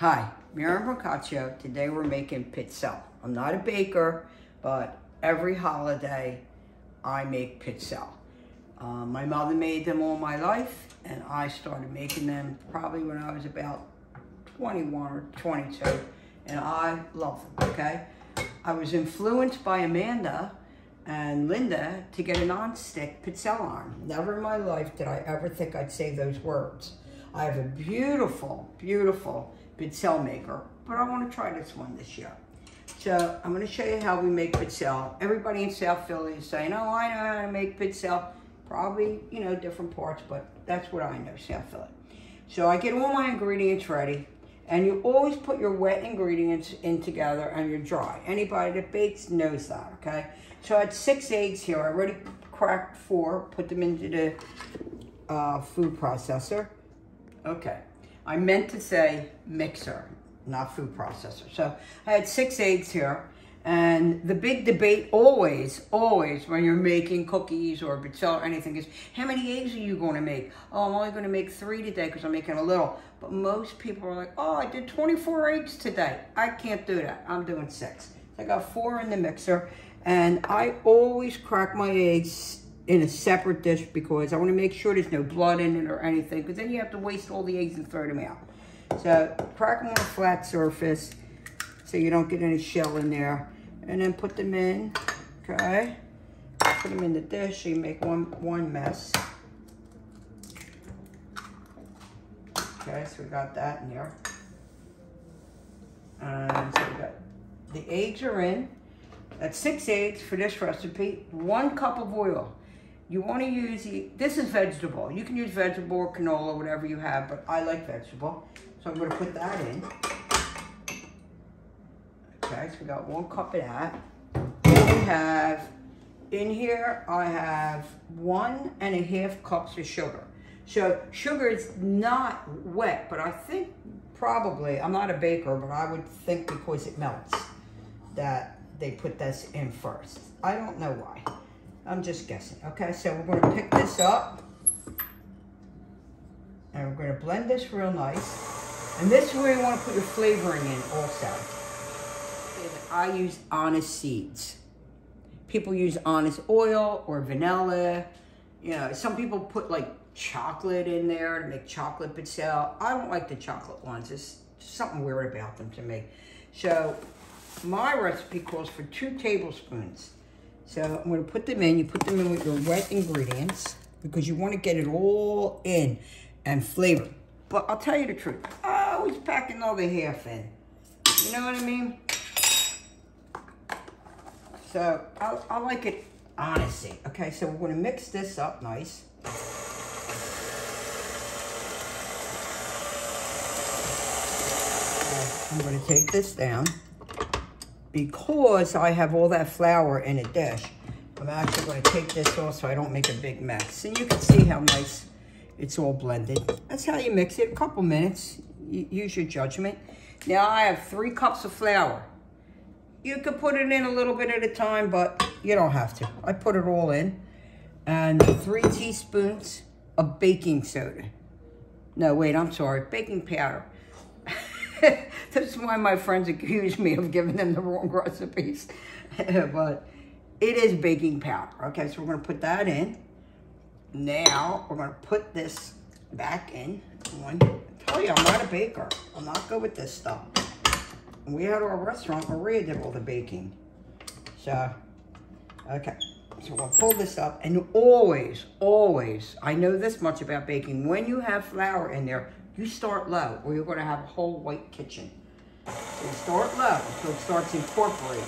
Hi, Miriam Brancaccio. Today we're making pizzelle. I'm not a baker, but every holiday I make pizzelle. Uh, my mother made them all my life, and I started making them probably when I was about 21 or 22, and I love them, okay? I was influenced by Amanda and Linda to get a non-stick pizzelle iron. Never in my life did I ever think I'd say those words. I have a beautiful, beautiful pizzelle maker, but I want to try this one this year. So I'm going to show you how we make pizzelle. Everybody in South Philly is saying, oh, I know how to make pizzelle. Probably, you know, different parts, but that's what I know, South Philly. So I get all my ingredients ready. And you always put your wet ingredients in together and your dry. Anybody that bakes knows that, okay? So I had six eggs here. I already cracked four, put them into the uh, food processor. Okay, I meant to say mixer, not food processor. So I had six eggs here. And the big debate always, always, when you're making cookies or pizzelle or anything is, how many eggs are you going to make? Oh, I'm only going to make three today because I'm making a little. But most people are like, oh, I did 24 eggs today. I can't do that. I'm doing six. So I got four in the mixer. And I always crack my eggs in a separate dish because I want to make sure there's no blood in it or anything. Because then you have to waste all the eggs and throw them out. So crack them on a flat surface so you don't get any shell in there. And then put them in, okay? Put them in the dish so you make one, one mess. Okay, so we got that in here. And so we got, the eggs are in. That's six eggs for this recipe. One cup of oil. You want to use, this is vegetable. You can use vegetable or canola, whatever you have, but I like vegetable. So I'm going to put that in. Okay, so we got one cup of that. We have, in here, I have one and a half cups of sugar. So sugar is not wet, but I think probably, I'm not a baker, but I would think because it melts, that they put this in first. I don't know why. I'm just guessing. Okay, so we're gonna pick this up. And we're gonna blend this real nice. And this is where you wanna put your flavoring in also. I use anise Seeds. People use anise Oil or vanilla. You know, some people put like chocolate in there to make chocolate pizzelle. I don't like the chocolate ones. It's something weird about them to me. So my recipe calls for two tablespoons. So I'm going to put them in. You put them in with your wet ingredients because you want to get it all in and flavor. But I'll tell you the truth. I always packing all the half in. You know what I mean? So I, I like it honestly. Okay, so we're going to mix this up nice. I'm going to take this down because I have all that flour in a dish. I'm actually going to take this off so I don't make a big mess. And you can see how nice it's all blended. That's how you mix it. A couple minutes. use your judgment. Now I have three cups of flour. You could put it in a little bit at a time, but you don't have to. I put it all in. And three teaspoons of baking soda. No, wait, I'm sorry. Baking powder. That's why my friends accuse me of giving them the wrong recipes. but it is baking powder. Okay, so we're going to put that in. Now, we're going to put this back in. One. I tell you, I'm not a baker. I'm not good with this stuff. When we had our restaurant, Maria did all the baking. So, okay. So we'll pull this up. And always, always, I know this much about baking. When you have flour in there, you start low or you're going to have a whole white kitchen. So you start low until it starts incorporating.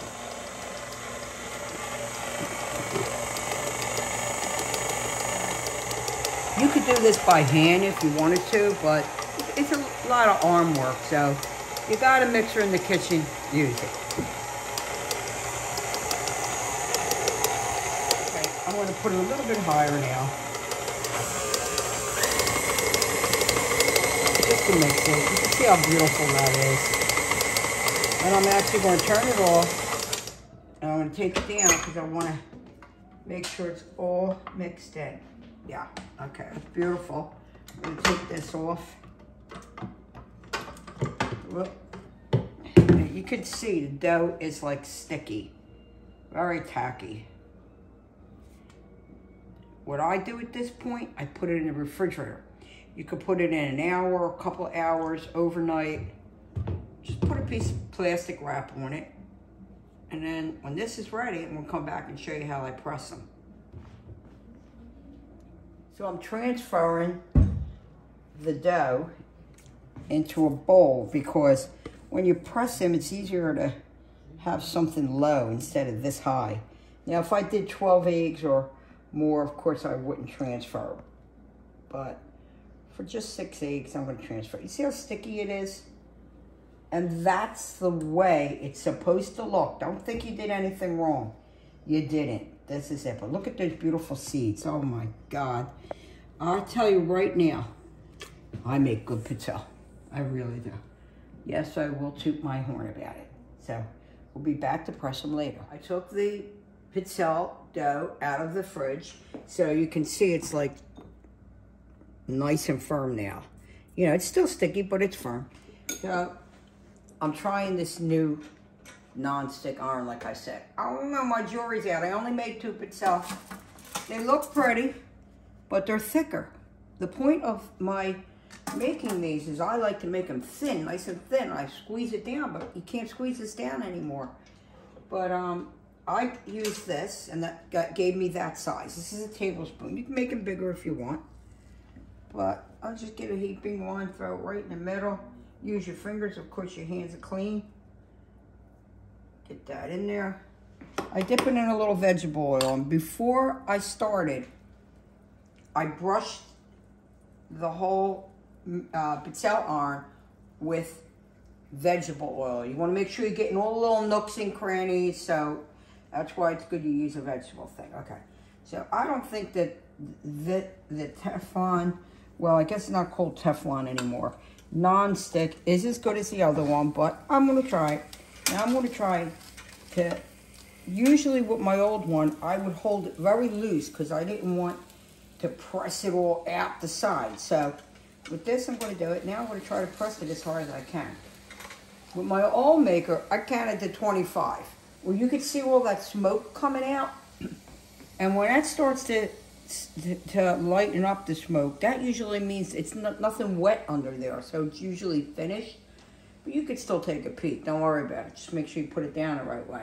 You could do this by hand if you wanted to, but it's a lot of arm work, so you got a mixer in the kitchen, use it. Okay, I'm going to put it a little bit higher now. Just to mix it. You can see how beautiful that is. And I'm actually going to turn it off. And I'm going to take it down because I want to make sure it's all mixed in. Yeah, okay, beautiful. I'm going to take this off. Well, you can see the dough is like sticky, very tacky. What I do at this point, I put it in the refrigerator. You could put it in an hour, a couple hours, overnight. Piece of plastic wrap on it. And then when this is ready, I'm gonna come back and show you how I press them. So I'm transferring the dough into a bowl because when you press them, it's easier to have something low instead of this high. Now, if I did 12 eggs or more, of course, I wouldn't transfer. But for just six eggs, I'm going to transfer. You see how sticky it is? And that's the way it's supposed to look. Don't think you did anything wrong. You didn't. This is it. But look at those beautiful seeds. Oh, my God. I'll tell you right now, I make good pizza. I really do. Yes, I will toot my horn about it. So we'll be back to press them later. I took the pizzelle dough out of the fridge. So you can see it's like nice and firm now. You know, it's still sticky, but it's firm. So I'm trying this new non-stick iron, like I said. I don't know, my jewelry's out. I only made two pizzelle. They look pretty, but they're thicker. The point of my making these is I like to make them thin, nice and thin. I squeeze it down, but you can't squeeze this down anymore. But um, I use this, and that got, gave me that size. This is a tablespoon. You can make them bigger if you want. But I'll just get a heaping one, throw it right in the middle. Use your fingers, of course your hands are clean. Get that in there. I dip it in a little vegetable oil, and before I started, I brushed the whole uh, pizzelle iron with vegetable oil. You want to make sure you're getting all the little nooks and crannies, so that's why it's good to use a vegetable thing. Okay, so I don't think that the, the Teflon, well, I guess it's not called Teflon anymore. Non-stick is as good as the other one, but I'm going to try it. Now I'm going to try to, usually with my old one, I would hold it very loose because I didn't want to press it all out the side. So with this, I'm going to do it. Now I'm going to try to press it as hard as I can. With my old maker, I counted to 25. Well, you can see all that smoke coming out. And when that starts to, to, to lighten up the smoke, that usually means it's not, nothing wet under there. So it's usually finished. But you could still take a peek. Don't worry about it. Just make sure you put it down the right way.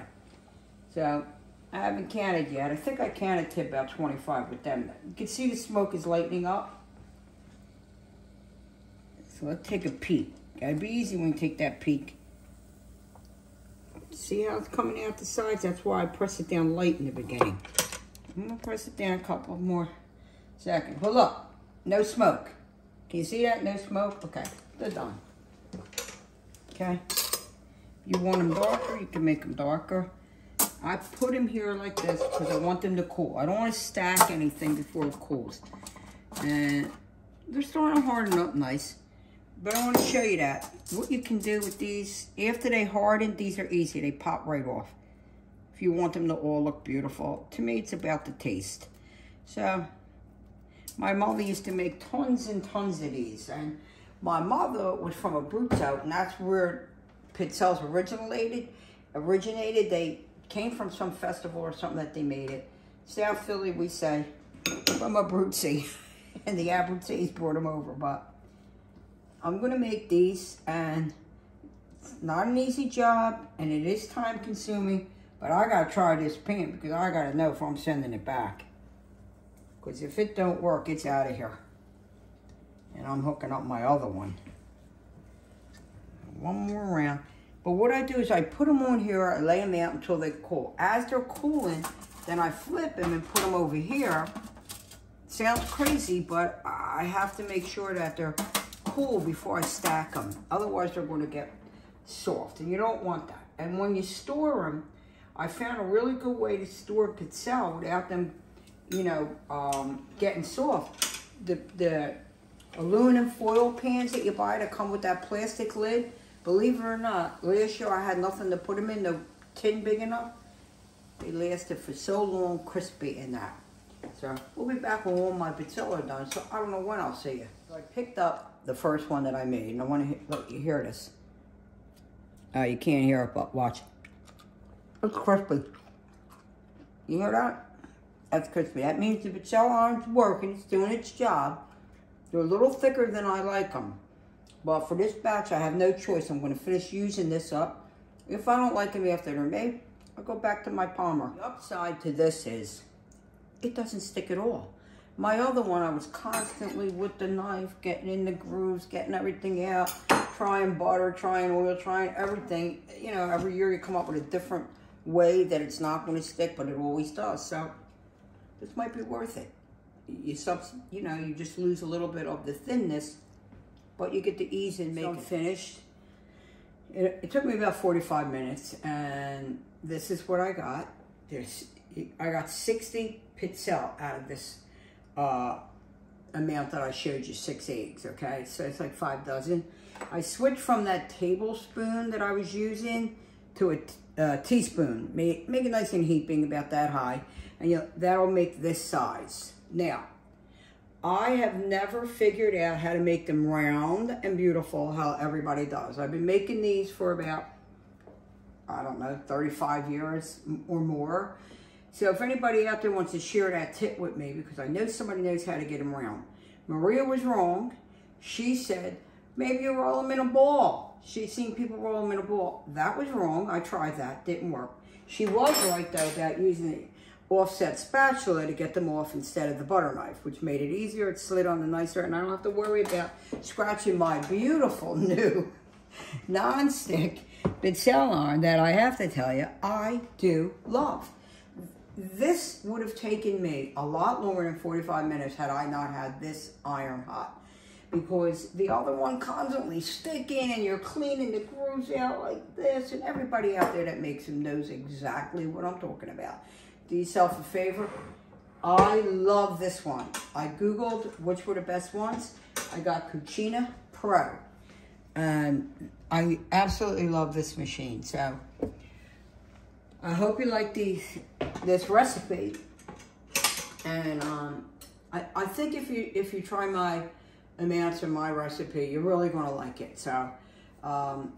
So I haven't counted yet. I think I counted to about 25 with them. You can see the smoke is lightening up. So let's take a peek. Gotta be easy when you take that peek. See how it's coming out the sides? That's why I press it down light in the beginning. I'm gonna press it down a couple more seconds. Well, look, no smoke. Can you see that? No smoke? Okay, they're done. Okay. If You want them darker, you can make them darker. I put them here like this because I want them to cool. I don't want to stack anything before it cools. And they're starting to harden up nice. But I want to show you that. What you can do with these, after they harden, these are easy. They pop right off. If you want them to all look beautiful. To me, it's about the taste. So, my mother used to make tons and tons of these. And my mother was from Abruzzo, and that's where pizzelles originated. Originated. They came from some festival or something that they made it. South Philly, we say, from Abruzzi. and the Abruzzis brought them over, but I'm going to make these and it's not an easy job and it is time consuming, but I got to try this pan because I got to know if I'm sending it back. Because if it don't work, it's out of here. And I'm hooking up my other one. One more round. But what I do is I put them on here, I lay them out until they cool. As they're cooling, then I flip them and put them over here. Sounds crazy, but I have to make sure that they're cool before I stack them. Otherwise, they're going to get soft, and you don't want that. And when you store them, I found a really good way to store pizzelle without them, you know, um, getting soft. The, the aluminum foil pans that you buy that come with that plastic lid, believe it or not, last year I had nothing to put them in, the tin big enough. They lasted for so long, crispy in that. So we'll be back when all my pizzelle are done. So I don't know when I'll see you. So I picked up the first one that I made, and I want to let you hear this. Uh, you can't hear it, but watch. It's crispy. You hear that? That's crispy. That means the Pizzelle iron's working. It's doing its job. They're a little thicker than I like them. But for this batch, I have no choice. I'm going to finish using this up. If I don't like them after they're made, I'll go back to my Palmer. The upside to this is it doesn't stick at all. My other one, I was constantly with the knife, getting in the grooves, getting everything out, trying butter, trying oil, trying everything. You know, every year you come up with a different way that it's not going to stick, but it always does. So this might be worth it. You sub, you know, you just lose a little bit of the thinness, but you get the ease and make So finished. It, it took me about 45 minutes, and this is what I got. There's, I got 60 pizzelle out of this uh, amount that I showed you, six eggs, okay? So it's like five dozen. I switched from that tablespoon that I was using to a uh, teaspoon. Make, make it nice and heaping, about that high. And you know, that'll make this size. Now, I have never figured out how to make them round and beautiful how everybody does. I've been making these for about, I don't know, 35 years or more. So if anybody out there wants to share that tip with me, because I know somebody knows how to get them round. Maria was wrong. She said, maybe you roll them in a ball. She's seen people roll them in a ball. That was wrong. I tried that. Didn't work. She was right, though, about using the offset spatula to get them off instead of the butter knife, which made it easier. It slid on the nicer, and I don't have to worry about scratching my beautiful new non-stick iron that I have to tell you, I do love. This would have taken me a lot longer than 45 minutes had I not had this iron hot. Because the other one constantly sticking and you're cleaning the grooves out like this. And everybody out there that makes them knows exactly what I'm talking about do yourself a favor. I love this one. I Googled which were the best ones. I got Cucina Pro. And I absolutely love this machine. So I hope you like these, this recipe. And um, I, I think if you if you try my amounts of my recipe, you're really going to like it. So um,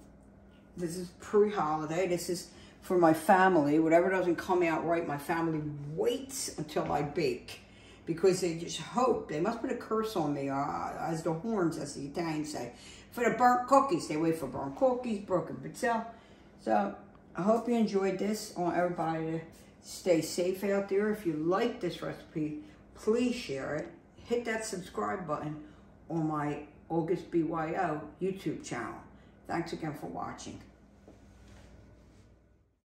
this is pre-holiday. This is for my family. Whatever doesn't come out right, my family waits until I bake because they just hope. They must put a curse on me, uh, as the horns, as the Italians say. For the burnt cookies, they wait for burnt cookies, broken pizza. So I hope you enjoyed this. I want everybody to stay safe out there. If you like this recipe, please share it. Hit that subscribe button on my August BYO YouTube channel. Thanks again for watching.